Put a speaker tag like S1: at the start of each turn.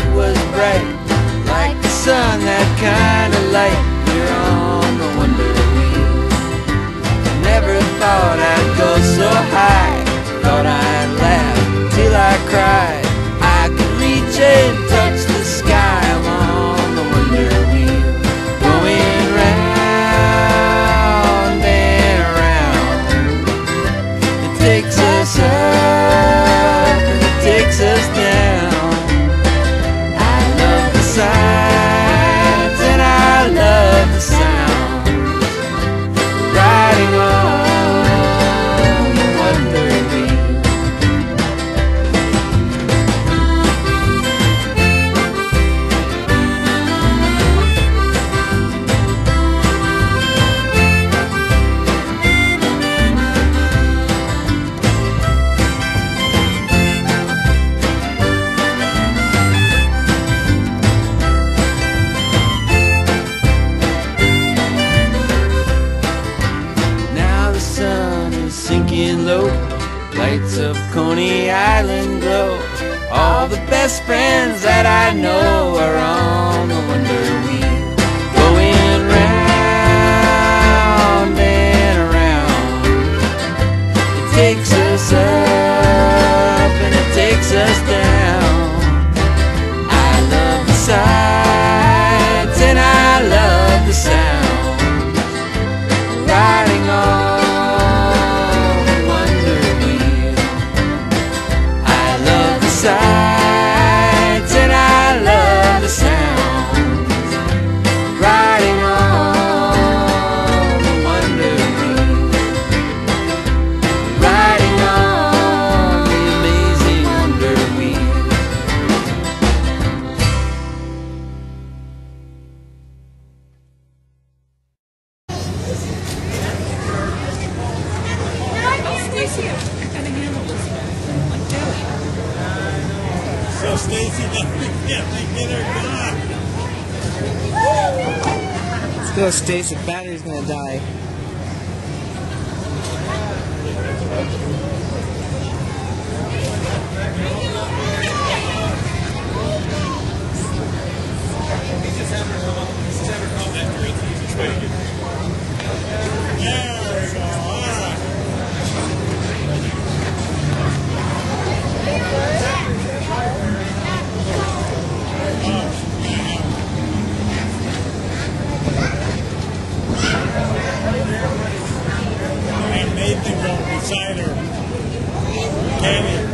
S1: it was bright Like the sun, that kind of light. You're on the window sinking low. Lights of Coney Island glow. All the best friends that I know are on the one
S2: Stacy,
S3: let get, her.
S4: Let's go, Stacy. Battery's gonna die. sign or.